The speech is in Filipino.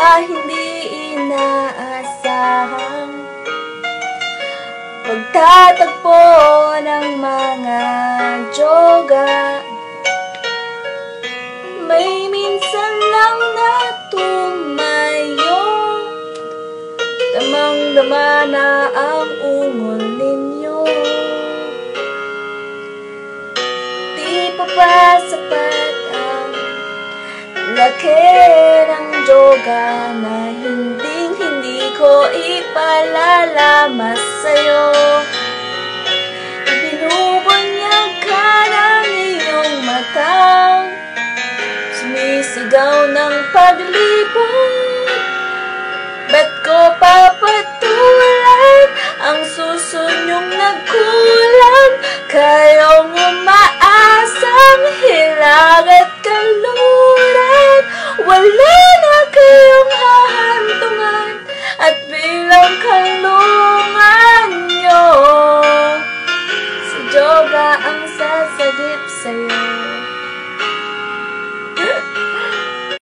sa hindi inaasahan Pagtatagpo ng mga joga. May minsan lang na tumayo Damang-dama na ang ungol ninyo. Di pa pa sapat laki ng joga Na hinding-hindi ko ipalalamas sa'yo. Binubunyag ka ng iyong matang Sumisigaw ng paglibot. Ba't ko papatulan Ang susunyong nagkulang Kayong umaasang hilag